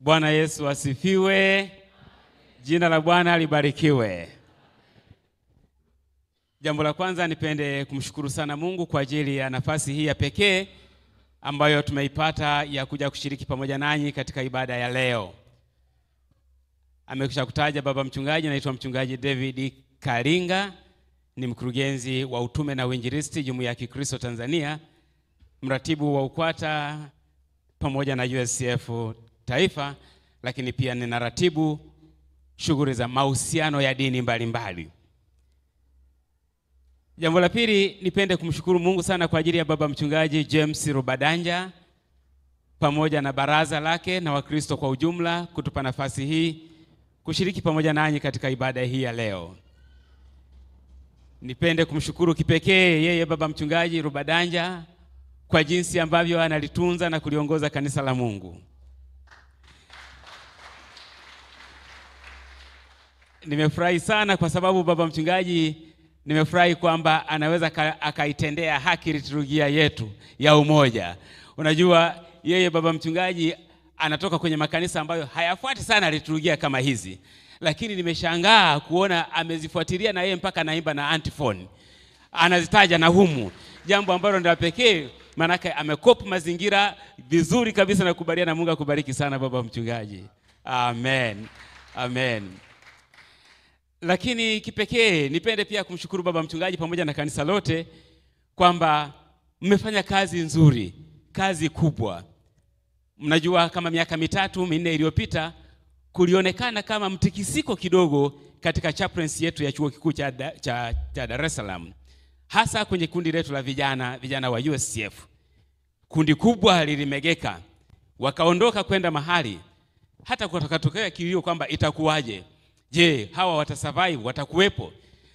Bwana Yesu asifiwe. Jina la Bwana libarikiwe. Jambo la kwanza nipende kumshukuru sana Mungu kwa ajili ya nafasi hii ya pekee ambayo tumeipata ya kuja kushiriki pamoja nanyi katika ibada ya leo. Amekwisha kutaja baba mchungaji, naitwa mchungaji David Kalinga, ni mkurugenzi wa utume na uinjilisti Jumuiya ya Kikristo Tanzania, mratibu wa UKWATA pamoja na USCF Taifa, lakini pia ninaratibu shughuli za mahusiano ya dini mbalimbali mbali. Jambo la pili, nipende kumshukuru Mungu sana kwa ajili ya baba mchungaji James Rubadanja pamoja na baraza lake na Wakristo kwa ujumla kutupa nafasi hii kushiriki pamoja nanyi katika ibada hii ya leo. Nipende kumshukuru kipekee yeye baba mchungaji Rubadanja kwa jinsi ambavyo analitunza na kuliongoza kanisa la Mungu. Nimefurahi sana kwa sababu baba mchungaji nimefurahi kwamba anaweza akaitendea haki liturujia yetu ya umoja. Unajua, yeye baba mchungaji anatoka kwenye makanisa ambayo hayafuati sana liturujia kama hizi, lakini nimeshangaa kuona amezifuatilia na yeye mpaka anaimba na antifoni, anazitaja na humu, jambo ambalo ndio pekee, maanake amekopa mazingira vizuri kabisa. Nakubaliana na Mungu akubariki sana baba mchungaji, amen, amen. Lakini kipekee nipende pia kumshukuru baba mchungaji pamoja na kanisa lote kwamba mmefanya kazi nzuri, kazi kubwa. Mnajua kama miaka mitatu minne iliyopita kulionekana kama mtikisiko kidogo katika chaplains yetu ya chuo kikuu cha, cha, cha Dar es Salaam, hasa kwenye kundi letu la vijana vijana wa USCF. Kundi kubwa lilimegeka, wakaondoka kwenda mahali, hata kutokatokea kilio kwamba itakuwaje Je, hawa watasurvive? Watakuwepo?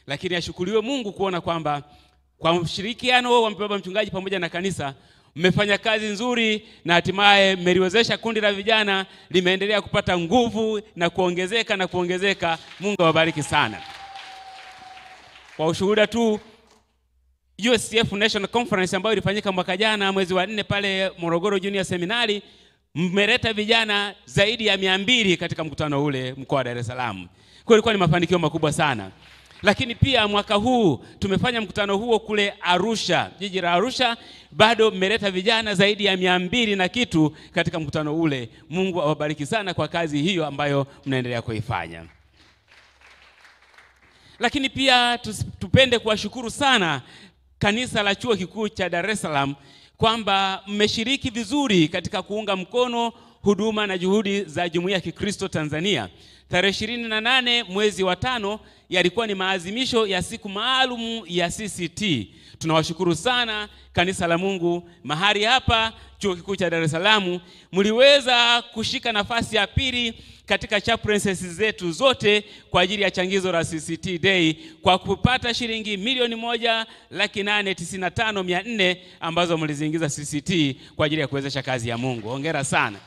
Lakini ashukuriwe Mungu kuona kwamba kwa ushirikiano wa baba mchungaji pamoja na kanisa mmefanya kazi nzuri na hatimaye mmeliwezesha kundi la vijana limeendelea kupata nguvu na kuongezeka na kuongezeka. Mungu awabariki sana. Kwa ushuhuda tu, USCF National Conference ambayo ilifanyika mwaka jana mwezi wa nne pale Morogoro Junior Seminari mmeleta vijana zaidi ya mia mbili katika mkutano ule mkoa wa Dar es Salaam. Kwa ilikuwa ni mafanikio makubwa sana, lakini pia mwaka huu tumefanya mkutano huo kule Arusha, jiji la Arusha, bado mmeleta vijana zaidi ya mia mbili na kitu katika mkutano ule. Mungu awabariki sana kwa kazi hiyo ambayo mnaendelea kuifanya. Lakini pia tupende kuwashukuru sana kanisa la chuo kikuu cha Dar es Salaam kwamba mmeshiriki vizuri katika kuunga mkono huduma na juhudi za Jumuiya ya Kikristo Tanzania. Tarehe ishirini na nane mwezi wa tano yalikuwa ni maazimisho ya siku maalum ya CCT. Tunawashukuru sana kanisa la Mungu mahali hapa chuo kikuu cha Dar es Salaam, mliweza kushika nafasi ya pili katika chaplaincies zetu zote kwa ajili ya changizo la CCT Day kwa kupata shilingi milioni moja laki nane tisini na tano mia nne ambazo mliziingiza CCT kwa ajili ya kuwezesha kazi ya Mungu. Hongera sana.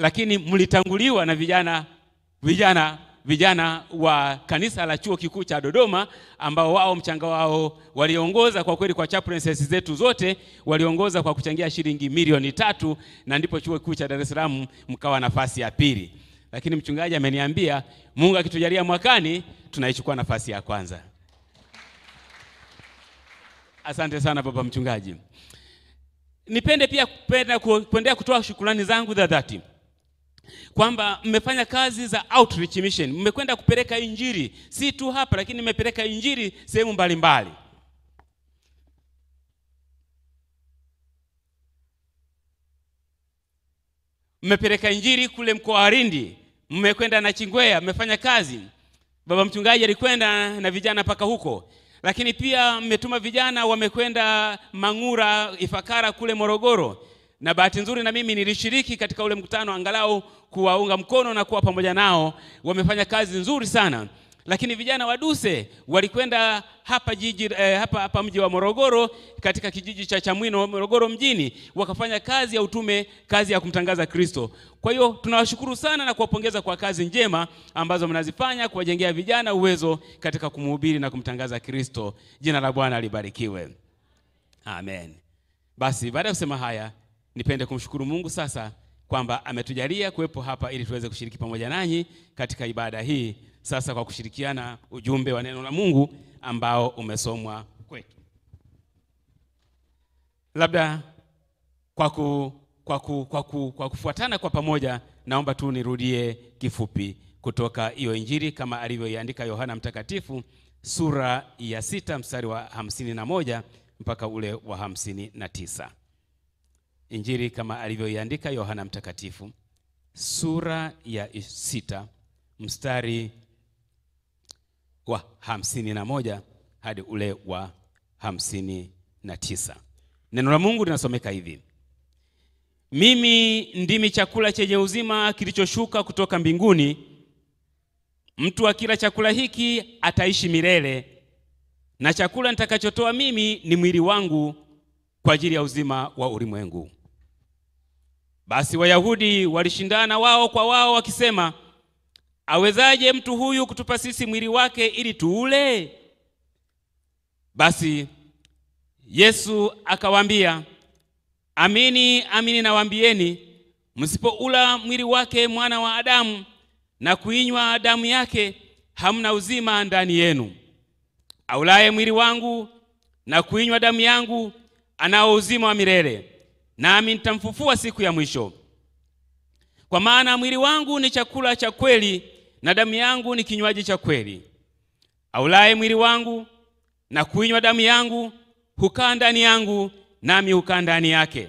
Lakini mlitanguliwa na vijana vijana vijana wa kanisa la chuo kikuu cha Dodoma ambao wao mchanga wao waliongoza kwa kweli, kwa chaplaincies zetu zote waliongoza kwa kuchangia shilingi milioni tatu, na ndipo chuo kikuu cha Dar es Salaam mkawa nafasi ya pili. Lakini mchungaji ameniambia Mungu akitujalia mwakani tunaichukua nafasi ya kwanza. Asante sana baba mchungaji. Nipende pia kupenda kuendelea kutoa shukrani zangu za dhati kwamba mmefanya kazi za outreach mission, mmekwenda kupeleka injili. Si tu hapa, lakini mmepeleka injili sehemu mbalimbali. Mmepeleka injili kule mkoa wa Lindi, mmekwenda na Chingwea, mmefanya kazi. Baba mchungaji alikwenda na vijana mpaka huko, lakini pia mmetuma vijana wamekwenda Mang'ura, Ifakara kule Morogoro. Na bahati nzuri na mimi nilishiriki katika ule mkutano, angalau kuwaunga mkono na kuwa pamoja nao. Wamefanya kazi nzuri sana. Lakini vijana wa DUCE walikwenda hapa jiji eh, hapa, hapa mji wa Morogoro katika kijiji cha Chamwino Morogoro mjini, wakafanya kazi ya utume, kazi ya kumtangaza Kristo. Kwa hiyo tunawashukuru sana na kuwapongeza kwa kazi njema ambazo mnazifanya kuwajengea vijana uwezo katika kumhubiri na kumtangaza Kristo. Jina la Bwana libarikiwe, amen. Basi baada ya kusema haya, nipende kumshukuru Mungu sasa kwamba ametujalia kuwepo hapa ili tuweze kushiriki pamoja nanyi katika ibada hii, sasa kwa kushirikiana ujumbe wa neno la Mungu ambao umesomwa kwetu. Labda kwa, ku, kwa, ku, kwa, ku, kwa kufuatana kwa pamoja, naomba tu nirudie kifupi kutoka hiyo Injili kama alivyoiandika Yohana Mtakatifu sura ya sita mstari wa hamsini na moja mpaka ule wa hamsini na tisa. Injili kama alivyoiandika Yohana Mtakatifu sura ya sita mstari wa hamsini na moja hadi ule wa hamsini na tisa. Neno la Mungu linasomeka hivi: mimi ndimi chakula chenye uzima kilichoshuka kutoka mbinguni. Mtu akila chakula hiki ataishi milele, na chakula nitakachotoa mimi ni mwili wangu kwa ajili ya uzima wa ulimwengu. Basi Wayahudi walishindana wao kwa wao wakisema, awezaje mtu huyu kutupa sisi mwili wake ili tuule? Basi Yesu akawaambia, amini amini nawaambieni, msipoula mwili wake mwana wa Adamu na kuinywa damu yake, hamna uzima ndani yenu. Aulaye mwili wangu na kuinywa damu yangu anao uzima wa milele, nami nitamfufua siku ya mwisho. Kwa maana mwili wangu ni chakula cha kweli na damu yangu ni kinywaji cha kweli. Aulaye mwili wangu na kuinywa damu yangu hukaa ndani yangu, nami hukaa ndani yake,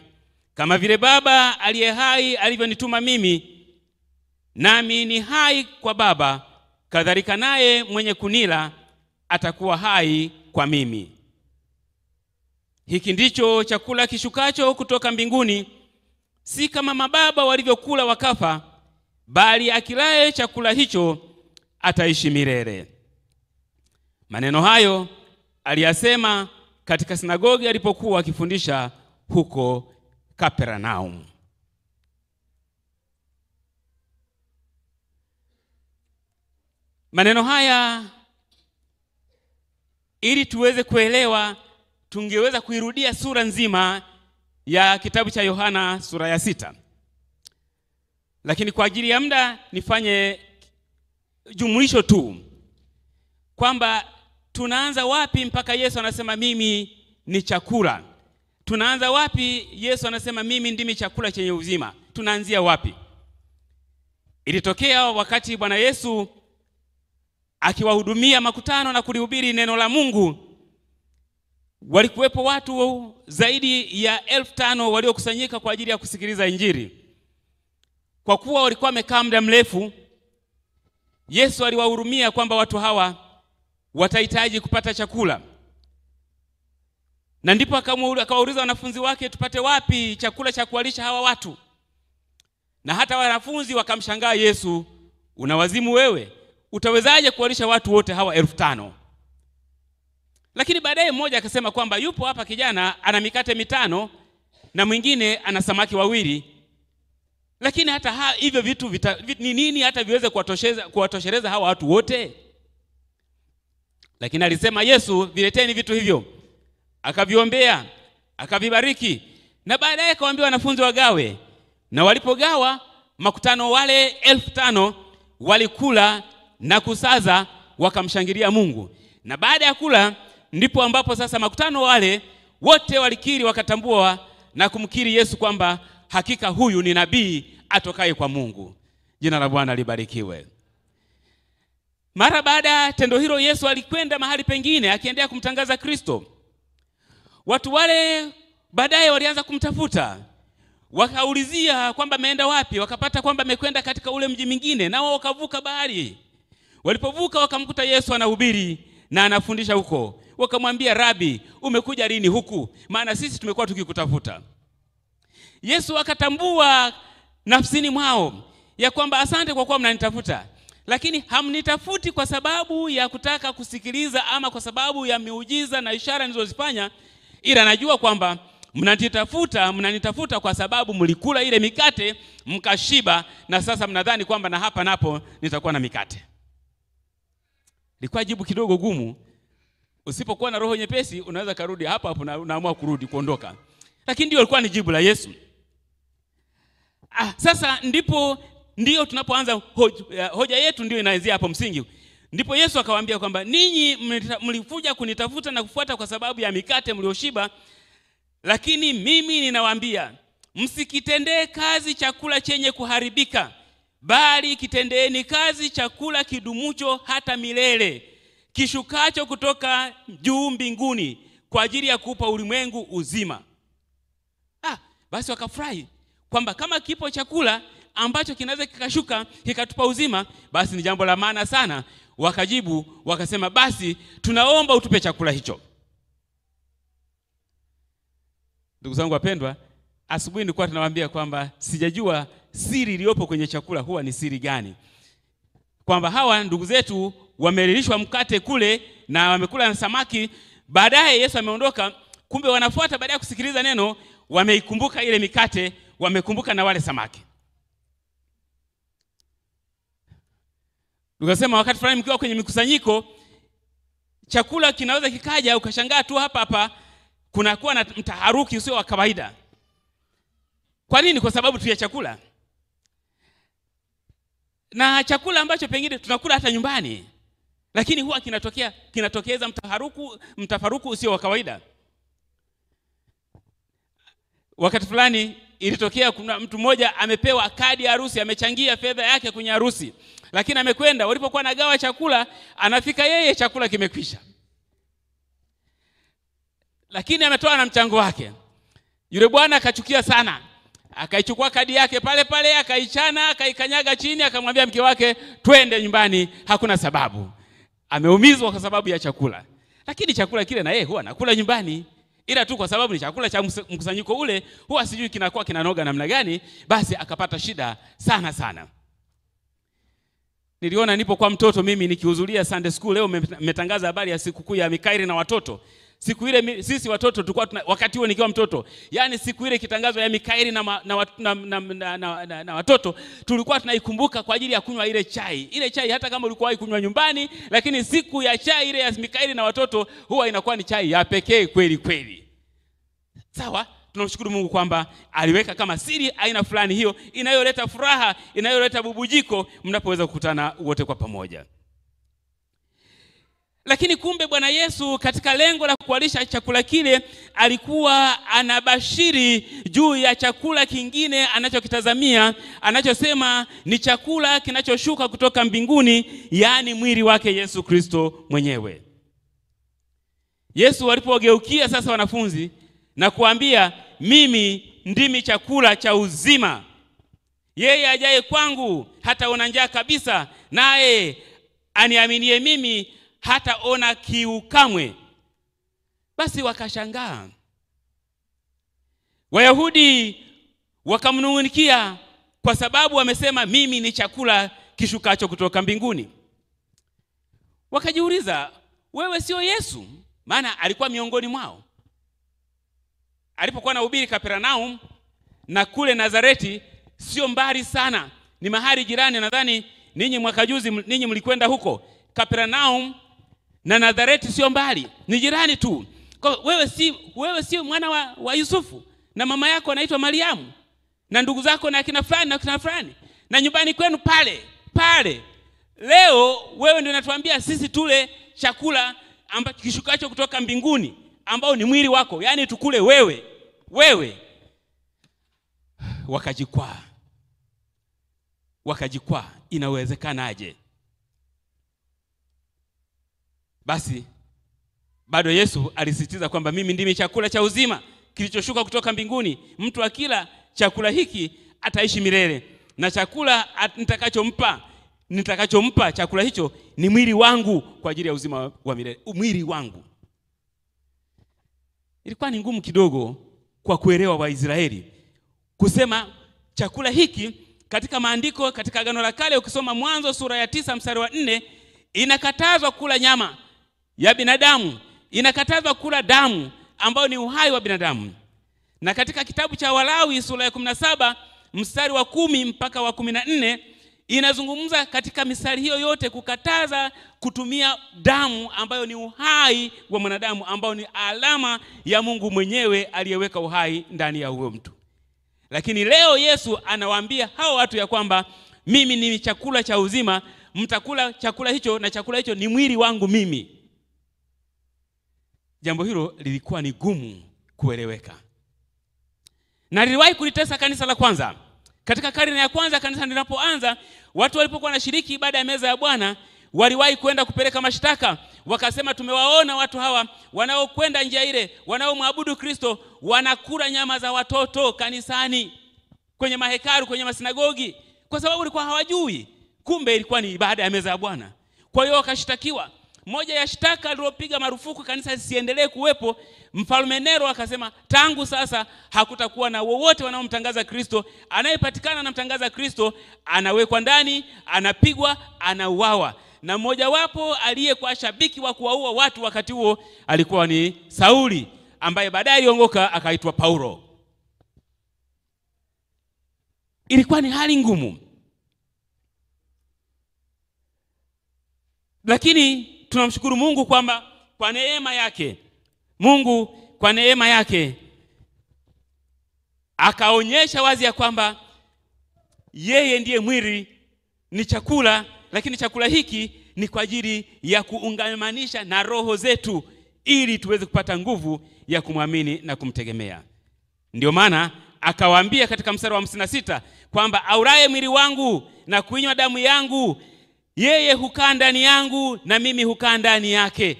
kama vile Baba aliye hai alivyonituma mimi, nami ni hai kwa Baba, kadhalika naye mwenye kunila atakuwa hai kwa mimi. Hiki ndicho chakula kishukacho kutoka mbinguni, si kama mababa walivyokula wakafa, bali akilaye chakula hicho ataishi milele. Maneno hayo aliyasema katika sinagogi alipokuwa akifundisha huko Kapernaum. Maneno haya ili tuweze kuelewa, tungeweza kuirudia sura nzima ya kitabu cha Yohana sura ya sita, lakini kwa ajili ya muda nifanye jumuisho tu kwamba tunaanza wapi mpaka Yesu anasema mimi ni chakula. Tunaanza wapi? Yesu anasema mimi ndimi chakula chenye uzima. Tunaanzia wapi? Ilitokea wakati Bwana Yesu akiwahudumia makutano na kulihubiri neno la Mungu, walikuwepo watu zaidi ya elfu tano waliokusanyika kwa ajili ya kusikiliza Injili. Kwa kuwa walikuwa wamekaa muda mrefu, Yesu aliwahurumia kwamba watu hawa watahitaji kupata chakula, na ndipo akawauliza wanafunzi wake, tupate wapi chakula cha kuwalisha hawa watu? Na hata wanafunzi wakamshangaa Yesu, una wazimu wewe, utawezaje kuwalisha watu wote hawa elfu tano? Lakini baadaye mmoja akasema kwamba yupo hapa kijana ana mikate mitano na mwingine ana samaki wawili, lakini hata ha, hivyo vitu vita, vit, ni nini hata viweze kuwatosheleza hawa watu wote? Lakini alisema Yesu, vileteni vitu hivyo. Akaviombea, akavibariki, na baadaye akawaambia wanafunzi wagawe. Na walipogawa, makutano wale elfu tano walikula na kusaza, wakamshangilia Mungu. Na baada ya kula, ndipo ambapo sasa makutano wale wote walikiri, wakatambua na kumkiri Yesu kwamba hakika huyu ni nabii atokaye kwa Mungu. Jina la Bwana libarikiwe. Mara baada ya tendo hilo, Yesu alikwenda mahali pengine akiendelea kumtangaza Kristo. Watu wale baadaye walianza kumtafuta, wakaulizia kwamba ameenda wapi, wakapata kwamba amekwenda katika ule mji mwingine, nao wakavuka bahari. Walipovuka wakamkuta Yesu anahubiri na anafundisha huko. Wakamwambia, Rabi, umekuja lini huku? Maana sisi tumekuwa tukikutafuta. Yesu akatambua nafsini mwao ya kwamba asante kwa kuwa mnanitafuta lakini hamnitafuti kwa sababu ya kutaka kusikiliza ama kwa sababu ya miujiza na ishara nilizozifanya, ila najua kwamba mnanitafuta, mnanitafuta kwa sababu mlikula ile mikate mkashiba, na sasa mnadhani kwamba na hapa napo nitakuwa na mikate. Likuwa jibu kidogo gumu. Usipokuwa na roho nyepesi, unaweza karudi hapa hapo na unaamua kurudi kuondoka, lakini ndio ilikuwa ni jibu la Yesu. Ah, sasa ndipo ndio tunapoanza hoja, hoja yetu ndio inaanzia hapo msingi. Ndipo Yesu akawaambia kwamba ninyi mlikuja kunitafuta na kufuata kwa sababu ya mikate mlioshiba, lakini mimi ninawaambia msikitendee kazi chakula chenye kuharibika, bali kitendeeni kazi chakula kidumucho hata milele, kishukacho kutoka juu mbinguni, kwa ajili ya kuupa ulimwengu uzima. Ah, basi wakafurahi kwamba kama kipo chakula ambacho kinaweza kikashuka kikatupa uzima, basi ni jambo la maana sana. Wakajibu wakasema, basi tunaomba utupe chakula hicho. Ndugu zangu wapendwa, asubuhi nilikuwa tunawaambia kwamba sijajua siri iliyopo kwenye chakula huwa ni siri gani, kwamba hawa ndugu zetu wamelilishwa mkate kule na wamekula na samaki. Baadaye Yesu ameondoka, kumbe wanafuata, baada ya kusikiliza neno, wameikumbuka ile mikate, wamekumbuka na wale samaki. Ukasema wakati fulani mkiwa kwenye mikusanyiko, chakula kinaweza kikaja, ukashangaa tu hapa hapa kunakuwa na mtaharuki usio wa kawaida. Kwa nini? Kwa sababu tu ya chakula, na chakula ambacho pengine tunakula hata nyumbani, lakini huwa kinatokea kinatokeza mtaharuku, mtafaruku usio wa kawaida. Wakati fulani ilitokea kuna mtu mmoja amepewa kadi ya harusi, amechangia fedha yake kwenye harusi, lakini amekwenda, walipokuwa nagawa chakula, anafika yeye, chakula kimekwisha, lakini ametoa na mchango wake. Yule bwana akachukia sana, akaichukua kadi yake pale pale, akaichana, akaikanyaga chini, akamwambia mke wake, twende nyumbani, hakuna sababu. Ameumizwa kwa sababu ya chakula, lakini chakula kile na yeye huwa anakula nyumbani ila tu kwa sababu ni chakula cha mkusanyiko ule, huwa sijui kinakuwa kinanoga namna gani, basi akapata shida sana sana. Niliona nipo kwa mtoto mimi nikihudhuria Sunday school, leo mmetangaza habari ya sikukuu ya Mikaeli na watoto. Siku ile sisi watoto tulikuwa wakati huo nikiwa mtoto, yaani siku ile kitangazwa ya Mikaeli na, na, na, na, na, na, na, na watoto tulikuwa tunaikumbuka kwa ajili ya kunywa ile chai. Ile chai hata kama ulikuwa kunywa nyumbani, lakini siku ya chai ile ya Mikaeli na watoto huwa inakuwa ni chai ya pekee kweli kweli. Sawa, tunamshukuru Mungu kwamba aliweka kama siri aina fulani hiyo inayoleta furaha, inayoleta bubujiko mnapoweza kukutana wote kwa pamoja. Lakini kumbe Bwana Yesu katika lengo la kuwalisha chakula kile alikuwa anabashiri juu ya chakula kingine anachokitazamia, anachosema ni chakula kinachoshuka kutoka mbinguni, yaani mwili wake Yesu Kristo mwenyewe. Yesu walipogeukia sasa wanafunzi na kuambia, mimi ndimi chakula cha uzima, yeye ajaye kwangu hataona njaa kabisa, naye aniaminie mimi hataona kiu kamwe. Basi wakashangaa, Wayahudi wakamnung'unikia kwa sababu wamesema mimi ni chakula kishukacho kutoka mbinguni. Wakajiuliza, wewe sio Yesu? Maana alikuwa miongoni mwao alipokuwa anahubiri Kapernaum na kule Nazareti, sio mbali sana, ni mahali jirani. Nadhani ninyi mwaka juzi ninyi mlikwenda huko Kapernaum na Nazareti sio mbali, ni jirani tu. Kwa wewe si wewe si mwana wa, wa Yusufu na mama yako anaitwa Mariamu na ndugu zako na akina fulani na akina fulani na nyumbani kwenu pale pale. Leo wewe ndio unatuambia sisi tule chakula ambacho kishukacho kutoka mbinguni ambao ni mwili wako, yaani tukule wewe wewe. Wakajikwaa, wakajikwaa, inawezekanaje? Basi bado Yesu alisisitiza kwamba mimi ndimi chakula cha uzima kilichoshuka kutoka mbinguni. Mtu akila chakula hiki ataishi milele, na chakula nitakachompa nitakachompa chakula hicho ni mwili wangu kwa ajili ya uzima wa milele. Mwili wangu. Ilikuwa ni ngumu kidogo kwa kuelewa Waisraeli kusema chakula hiki katika maandiko, katika Agano la Kale, ukisoma Mwanzo sura ya tisa mstari wa nne inakatazwa kula nyama ya binadamu, inakatazwa kula damu ambayo ni uhai wa binadamu. Na katika kitabu cha Walawi sura ya kumi na saba mstari wa kumi mpaka wa kumi na nne inazungumza katika mistari hiyo yote kukataza kutumia damu ambayo ni uhai wa mwanadamu ambao ni alama ya Mungu mwenyewe aliyeweka uhai ndani ya huyo mtu. lakini leo Yesu anawaambia hao watu ya kwamba mimi ni chakula cha uzima, mtakula chakula hicho na chakula hicho ni mwili wangu mimi. Jambo hilo lilikuwa ni gumu kueleweka na liliwahi kulitesa kanisa la kwanza. Katika karne ya kwanza kanisa linapoanza, watu walipokuwa wanashiriki ibada ya meza ya Bwana waliwahi kwenda kupeleka mashtaka, wakasema, tumewaona watu hawa wanaokwenda njia ile, wanaomwabudu Kristo, wanakula nyama za watoto kanisani, kwenye mahekaru kwenye masinagogi, kwa sababu walikuwa hawajui. Kumbe ilikuwa ni ibada ya meza ya Bwana. Kwa hiyo wakashtakiwa. Moja ya shtaka alilopiga marufuku kanisa lisiendelee kuwepo, mfalme Nero akasema, tangu sasa hakutakuwa na wowote wanaomtangaza Kristo. Anayepatikana anamtangaza Kristo anawekwa ndani, anapigwa, anauawa. Na mmojawapo aliyekuwa shabiki wa kuwaua watu wakati huo alikuwa ni Sauli, ambaye baadaye aliongoka akaitwa Paulo. Ilikuwa ni hali ngumu, lakini tunamshukuru Mungu kwamba kwa neema yake Mungu kwa neema yake akaonyesha wazi ya kwamba yeye ndiye mwili, ni chakula, lakini chakula hiki ni kwa ajili ya kuungamanisha na roho zetu ili tuweze kupata nguvu ya kumwamini na kumtegemea. Ndiyo maana akawaambia katika mstari wa hamsini na sita kwamba auraye mwili wangu na kuinywa damu yangu yeye hukaa ndani yangu na mimi hukaa ndani yake.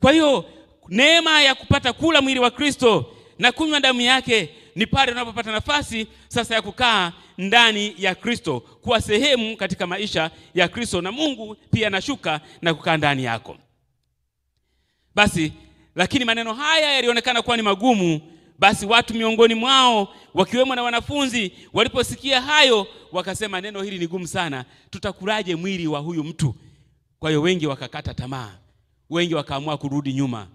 Kwa hiyo neema ya kupata kula mwili wa Kristo na kunywa damu yake ni pale unapopata nafasi sasa ya kukaa ndani ya Kristo, kuwa sehemu katika maisha ya Kristo, na Mungu pia anashuka na kukaa ndani yako. Basi lakini maneno haya yalionekana kuwa ni magumu. Basi watu miongoni mwao wakiwemo na wanafunzi waliposikia hayo, wakasema neno hili ni gumu sana, tutakulaje mwili wa huyu mtu? Kwa hiyo wengi wakakata tamaa, wengi wakaamua kurudi nyuma,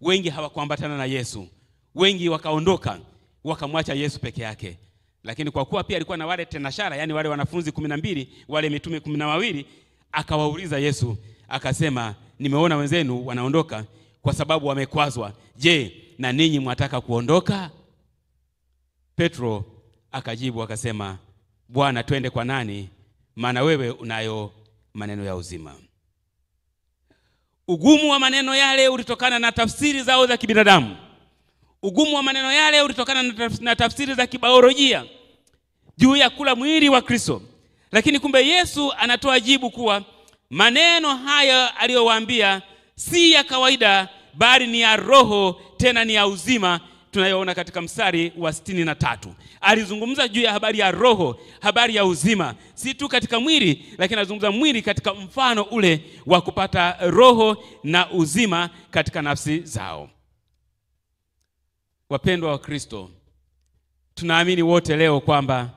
wengi hawakuambatana na Yesu, wengi wakaondoka, wakamwacha Yesu peke yake. Lakini kwa kuwa pia alikuwa na wale tenashara, yani wale wanafunzi kumi na mbili, wale mitume kumi na wawili, akawauliza Yesu akasema, nimeona wenzenu wanaondoka kwa sababu wamekwazwa. Je, na ninyi mwataka kuondoka? Petro akajibu akasema, Bwana, twende kwa nani? Maana wewe unayo maneno ya uzima. Ugumu wa maneno yale ulitokana na tafsiri zao za kibinadamu. Ugumu wa maneno yale ulitokana na tafsiri za kibaolojia juu ya kula mwili wa Kristo. Lakini kumbe Yesu anatoa jibu kuwa maneno haya aliyowaambia si ya kawaida bali ni ya roho, tena ni ya uzima. Tunayoona katika mstari wa sitini na tatu alizungumza juu ya habari ya roho, habari ya uzima, si tu katika mwili, lakini anazungumza mwili katika mfano ule wa kupata roho na uzima katika nafsi zao. Wapendwa wa Kristo, tunaamini wote leo kwamba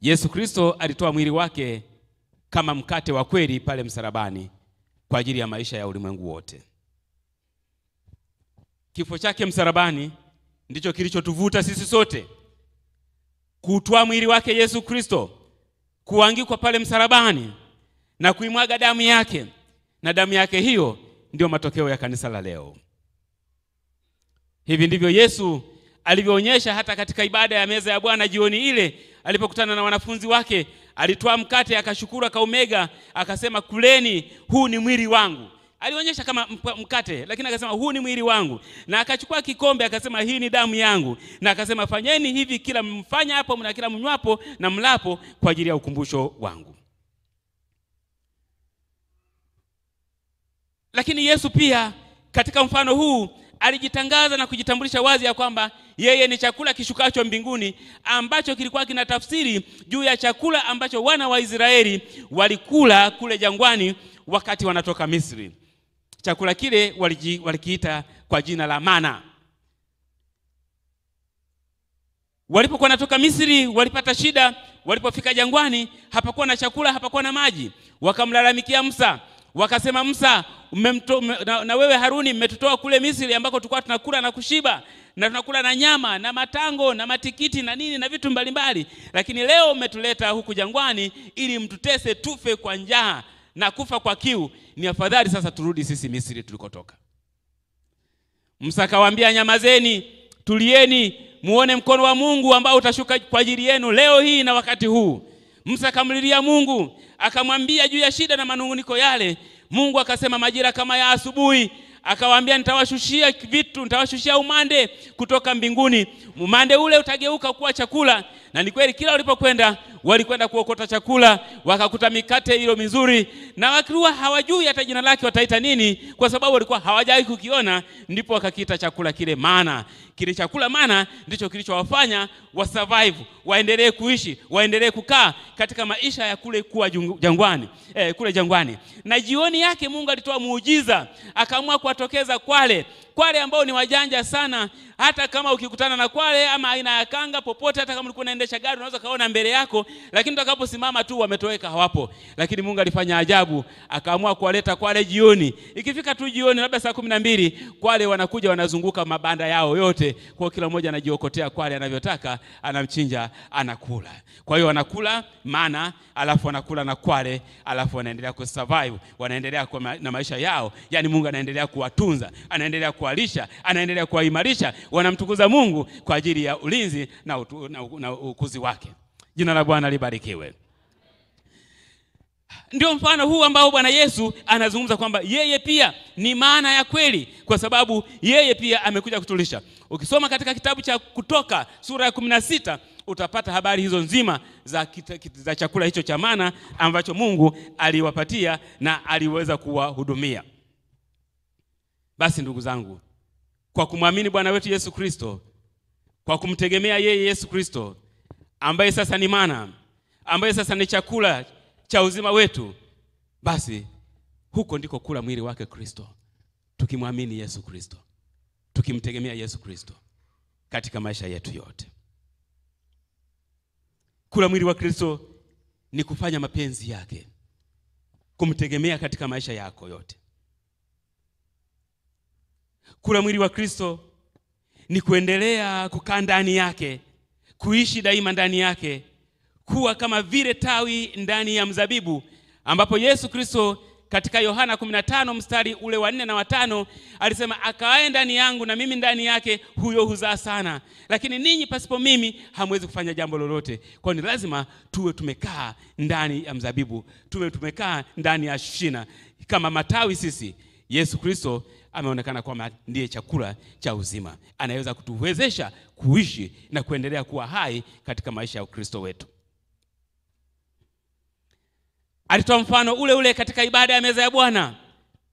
Yesu Kristo alitoa mwili wake kama mkate wa kweli pale msalabani kwa ajili ya maisha ya ulimwengu wote. Kifo chake msalabani ndicho kilichotuvuta sisi sote kuutwaa mwili wake Yesu Kristo, kuangikwa pale msalabani na kuimwaga damu yake, na damu yake hiyo ndiyo matokeo ya kanisa la leo. Hivi ndivyo Yesu alivyoonyesha hata katika ibada ya meza ya Bwana jioni ile alipokutana na wanafunzi wake. Alitwaa mkate, akashukuru, akaumega, akasema, kuleni, huu ni mwili wangu. Alionyesha kama mkate, lakini akasema huu ni mwili wangu, na akachukua kikombe, akasema hii ni damu yangu, na akasema fanyeni hivi kila mfanya hapo na kila mnywapo na mlapo kwa ajili ya ukumbusho wangu. Lakini Yesu pia katika mfano huu alijitangaza na kujitambulisha wazi ya kwamba yeye ni chakula kishukacho mbinguni ambacho kilikuwa kina tafsiri juu ya chakula ambacho wana wa Israeli walikula kule jangwani wakati wanatoka Misri. Chakula kile walikiita kwa jina la mana. Walipokuwa natoka Misri walipata shida, walipofika jangwani hapakuwa na chakula, hapakuwa na maji. Wakamlalamikia Musa, wakasema Musa, mmemto, na, na wewe Haruni mmetutoa kule Misri ambako tulikuwa tunakula na kushiba na tunakula na nyama na matango na matikiti na nini na vitu mbalimbali, lakini leo mmetuleta huku jangwani ili mtutese tufe kwa njaa na kufa kwa kiu. Ni afadhali sasa turudi sisi Misri tulikotoka. Musa akawaambia, nyamazeni, tulieni, muone mkono wa Mungu ambao utashuka kwa ajili yenu leo hii na wakati huu. Musa akamlilia Mungu, akamwambia juu ya shida na manunguniko yale. Mungu akasema majira kama ya asubuhi akawaambia nitawashushia vitu, nitawashushia umande kutoka mbinguni. Umande ule utageuka kuwa chakula. Na ni kweli, kila walipokwenda walikwenda kuokota chakula, wakakuta mikate hiyo mizuri, na wakiwa hawajui hata jina lake wataita nini, kwa sababu walikuwa hawajawahi kukiona, ndipo wakakiita chakula kile mana. Kile chakula mana ndicho kilichowafanya wa survive, waendelee kuishi, waendelee kukaa katika maisha ya kule kuwa jangwani, eh, kule jangwani. Na jioni yake Mungu alitoa muujiza, akaamua kuwatokeza kwale kwale ambao ni wajanja sana. Hata kama ukikutana na kwale ama aina ya kanga popote, hata kama ulikuwa unaendesha gari unaweza kaona mbele yako, lakini utakaposimama tu wametoweka, hawapo. Lakini Mungu alifanya ajabu, akaamua kuwaleta kwale jioni. Ikifika tu jioni, labda saa kumi na mbili, kwale wanakuja wanazunguka mabanda yao yote, kwa kila mmoja anajiokotea kwale anavyotaka, anamchinja, anakula. Kwa hiyo wanakula mana, alafu wanakula na kwale, alafu wanaendelea kusurvive, wanaendelea na maisha yao. Yani Mungu anaendelea kuwatunza, anaendelea kuwalisha, anaendelea kuwaimarisha, wanamtukuza Mungu kwa ajili ya ulinzi na, utu, na, na ukuzi wake. Jina la Bwana libarikiwe. Ndio mfano huu ambao Bwana Yesu anazungumza kwamba yeye pia ni maana ya kweli, kwa sababu yeye pia amekuja kutulisha. Ukisoma katika kitabu cha Kutoka sura ya kumi na sita utapata habari hizo nzima za, kita, kita, za chakula hicho cha maana ambacho Mungu aliwapatia na aliweza kuwahudumia. Basi ndugu zangu, kwa kumwamini Bwana wetu Yesu Kristo, kwa kumtegemea yeye Yesu Kristo ambaye sasa ni mana, ambaye sasa ni chakula cha uzima wetu, basi huko ndiko kula mwili wake Kristo, tukimwamini Yesu Kristo, tukimtegemea Yesu Kristo katika maisha yetu yote. Kula mwili wa Kristo ni kufanya mapenzi yake, kumtegemea katika maisha yako yote. Kula mwili wa Kristo ni kuendelea kukaa ndani yake, kuishi daima ndani yake, kuwa kama vile tawi ndani ya mzabibu, ambapo Yesu Kristo katika Yohana 15 mstari ule wa nne na watano alisema, akaaye ndani yangu na mimi ndani yake, huyo huzaa sana, lakini ninyi pasipo mimi hamwezi kufanya jambo lolote. Kwa ni lazima tuwe tumekaa ndani ya mzabibu, tuwe tumekaa ndani ya shina kama matawi. Sisi Yesu Kristo ameonekana kwamba ndiye chakula cha uzima, anaweza kutuwezesha kuishi na kuendelea kuwa hai katika maisha ya Ukristo wetu. Alitoa mfano ule ule katika ibada ya meza ya Bwana.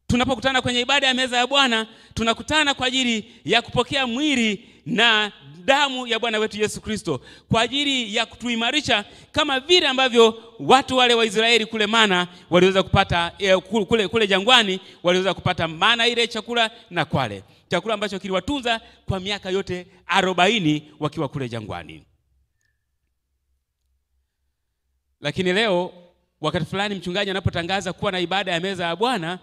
Tunapokutana kwenye ibada ya meza ya Bwana, tunakutana kwa ajili ya kupokea mwili na damu ya Bwana wetu Yesu Kristo, kwa ajili ya kutuimarisha kama vile ambavyo watu wale wa Israeli kule mana waliweza kupata eh, kule, kule jangwani waliweza kupata mana ile chakula na kwale, chakula ambacho kiliwatunza kwa miaka yote arobaini wakiwa kule jangwani. Lakini leo wakati fulani mchungaji anapotangaza kuwa na ibada ya meza ya Bwana,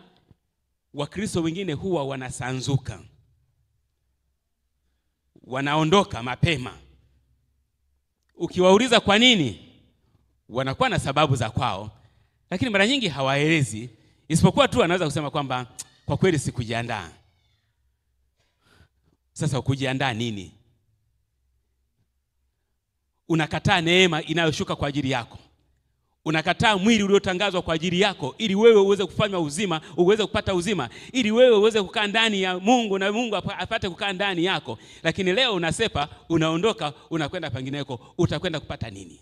Wakristo wengine huwa wanasanzuka, wanaondoka mapema. Ukiwauliza kwa nini, wanakuwa na sababu za kwao, lakini mara nyingi hawaelezi, isipokuwa tu anaweza kusema kwamba kwa kweli sikujiandaa. Sasa ukujiandaa nini? Unakataa neema inayoshuka kwa ajili yako unakataa mwili uliotangazwa kwa ajili yako, ili wewe uweze kufanywa uzima, uweze kupata uzima, ili wewe uweze kukaa ndani ya Mungu na Mungu apate kukaa ndani yako. Lakini leo unasepa, unaondoka, unakwenda pengineko, utakwenda kupata nini?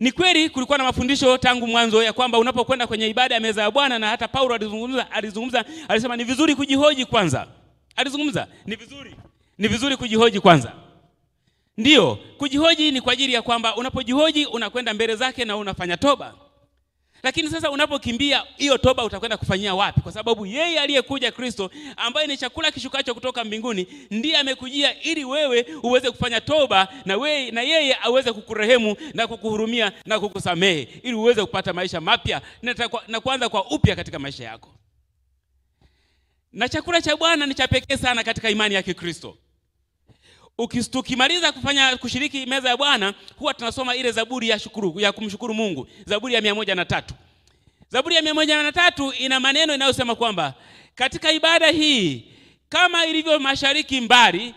Ni kweli kulikuwa na mafundisho tangu mwanzo ya kwamba unapokwenda kwenye ibada ya meza ya Bwana, na hata Paulo alizungumza, alizungumza, alisema ni vizuri kujihoji kwanza. Alizungumza ni vizuri, ni vizuri kujihoji kwanza. Ndiyo, kujihoji ni kwa ajili ya kwamba unapojihoji unakwenda mbele zake na unafanya toba. Lakini sasa unapokimbia hiyo toba utakwenda kufanyia wapi? Kwa sababu yeye aliyekuja Kristo, ambaye ni chakula kishukacho kutoka mbinguni, ndiye amekujia ili wewe uweze kufanya toba na, we, na yeye aweze kukurehemu na kukuhurumia na kukusamehe ili uweze kupata maisha mapya na, na kuanza kwa upya katika maisha yako. Na chakula cha Bwana ni cha pekee sana katika imani ya Kikristo. Tukimaliza kufanya kushiriki meza ya Bwana huwa tunasoma ile Zaburi ya shukuru, ya kumshukuru Mungu, Zaburi ya mia moja na tatu. Zaburi ya mia moja na tatu ina maneno inayosema kwamba katika ibada hii kama ilivyo mashariki mbali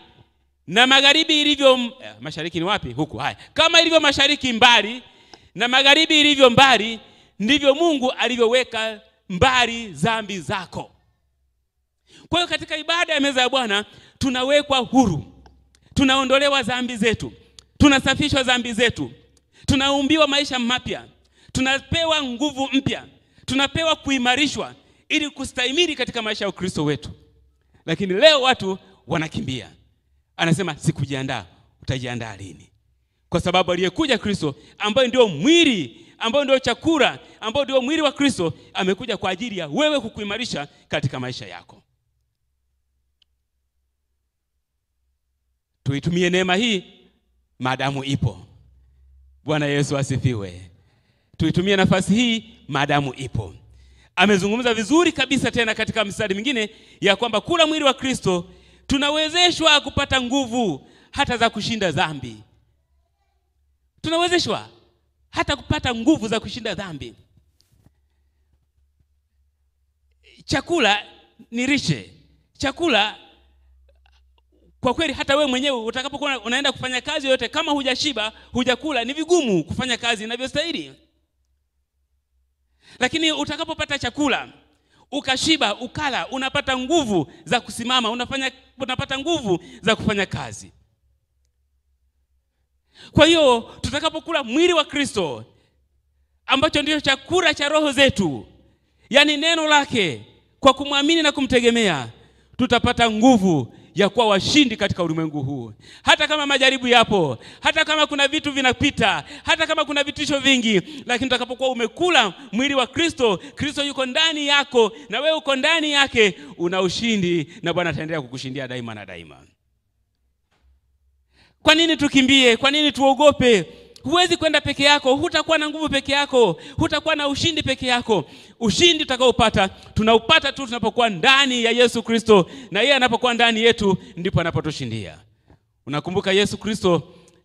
na magharibi ilivyo eh, mashariki ni wapi? Huku haya. Kama ilivyo mashariki mbali na magharibi ilivyo mbali ndivyo mungu alivyoweka mbali zambi zako. Kwa hiyo katika ibada ya meza ya bwana tunawekwa huru tunaondolewa dhambi zetu. Tunasafishwa dhambi zetu. Tunaumbiwa maisha mapya. Tunapewa nguvu mpya. Tunapewa kuimarishwa ili kustahimili katika maisha ya ukristo wetu. Lakini leo watu wanakimbia. Anasema sikujiandaa. Utajiandaa lini? Kwa sababu aliyekuja kristo ambayo ndio mwili ambayo ndio chakula ambayo ndio mwili wa kristo amekuja kwa ajili ya wewe kukuimarisha katika maisha yako tuitumie neema hii. Maadamu ipo. Bwana yesu asifiwe. Tuitumie nafasi hii maadamu ipo. Amezungumza vizuri kabisa tena katika mstari mwingine ya kwamba kula mwili wa kristo tunawezeshwa kupata nguvu hata za kushinda dhambi. Tunawezeshwa hata kupata nguvu za kushinda dhambi. Chakula ni rishe chakula kwa kweli hata wewe mwenyewe utakapokuwa unaenda kufanya kazi yoyote kama hujashiba hujakula ni vigumu kufanya kazi inavyostahili. Lakini utakapopata chakula ukashiba ukala unapata nguvu za kusimama unafanya unapata nguvu za kufanya kazi. Kwa hiyo tutakapokula mwili wa kristo ambacho ndio chakula cha roho zetu yaani neno lake kwa kumwamini na kumtegemea tutapata nguvu ya kuwa washindi katika ulimwengu huu. Hata kama majaribu yapo hata kama kuna vitu vinapita hata kama kuna vitisho vingi lakini utakapokuwa umekula mwili wa kristo kristo yuko ndani yako na wewe uko ndani yake una ushindi na bwana ataendelea kukushindia daima na daima. Kwa nini tukimbie? Kwa nini tuogope huwezi kwenda peke yako hutakuwa na nguvu peke yako hutakuwa na ushindi peke yako. Ushindi utakaopata tunaupata tu tunapokuwa ndani ya yesu kristo na yeye anapokuwa ndani yetu ndipo anapotushindia. Unakumbuka yesu kristo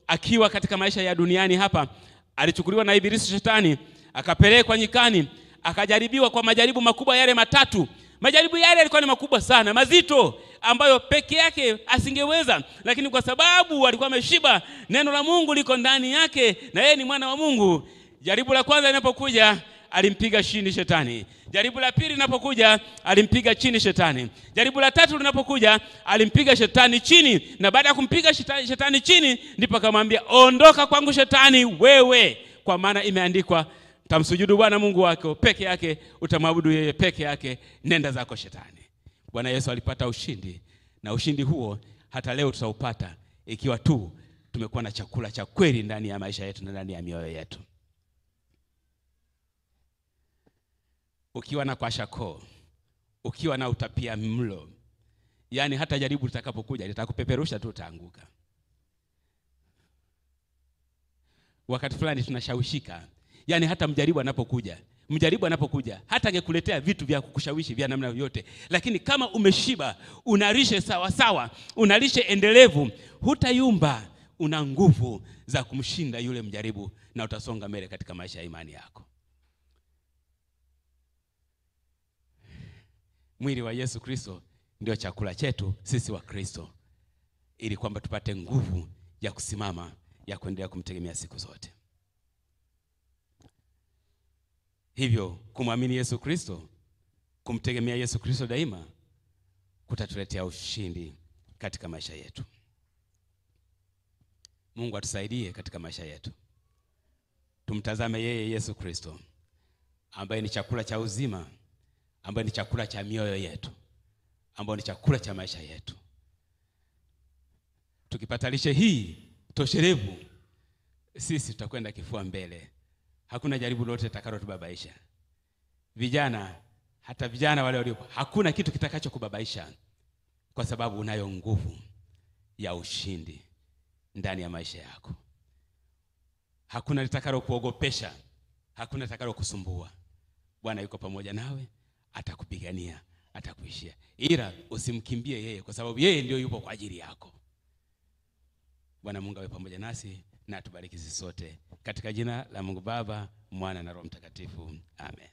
akiwa katika maisha ya duniani hapa alichukuliwa na ibilisi shetani akapelekwa nyikani akajaribiwa kwa majaribu makubwa yale matatu. Majaribu yale yalikuwa ni makubwa sana mazito ambayo peke yake asingeweza lakini kwa sababu alikuwa ameshiba neno la mungu liko ndani yake na yeye ni mwana wa mungu. Jaribu la kwanza linapokuja alimpiga chini shetani. Jaribu la pili linapokuja alimpiga chini shetani. Jaribu la tatu linapokuja alimpiga shetani chini na baada ya kumpiga shetani, chini ndipo akamwambia ondoka kwangu shetani wewe kwa maana imeandikwa tamsujudu bwana mungu wako peke yake utamwabudu yeye peke yake nenda zako shetani bwana yesu alipata ushindi. Na ushindi huo hata leo tutaupata ikiwa tu tumekuwa na chakula cha kweli ndani ya maisha yetu na ndani ya mioyo yetu. Ukiwa na kwashakoo ukiwa na utapia mlo yaani hata jaribu litakapokuja litakupeperusha tu utaanguka. Wakati fulani tunashawishika yaani hata mjaribu anapokuja mjaribu anapokuja hata angekuletea vitu vya kukushawishi vya namna yoyote. Lakini kama umeshiba unalishe sawasawa, sawa unalishe endelevu hutayumba. Una nguvu za kumshinda yule mjaribu na utasonga mbele katika maisha ya imani yako. Mwili wa yesu kristo ndio chakula chetu sisi wa kristo ili kwamba tupate nguvu ya kusimama ya kuendelea kumtegemea siku zote hivyo kumwamini yesu kristo kumtegemea yesu kristo daima kutatuletea ushindi katika maisha yetu. Mungu atusaidie katika maisha yetu. Tumtazame yeye yesu kristo ambaye ni chakula cha uzima ambaye ni chakula cha mioyo yetu ambaye ni chakula cha maisha yetu. Tukipata lishe hii tosherevu sisi tutakwenda kifua mbele hakuna jaribu lolote litakalotubabaisha. Vijana hata vijana wale waliopo hakuna kitu kitakachokubabaisha kwa sababu unayo nguvu ya ushindi ndani ya maisha yako. Hakuna litakalo kuogopesha hakuna litakalo kusumbua bwana yuko pamoja nawe atakupigania atakuishia. Ila usimkimbie yeye kwa sababu yeye ndio yupo kwa ajili yako. Bwana mungu awe pamoja nasi na atubariki sisi sote. Katika jina la mungu baba mwana na roho mtakatifu. Amen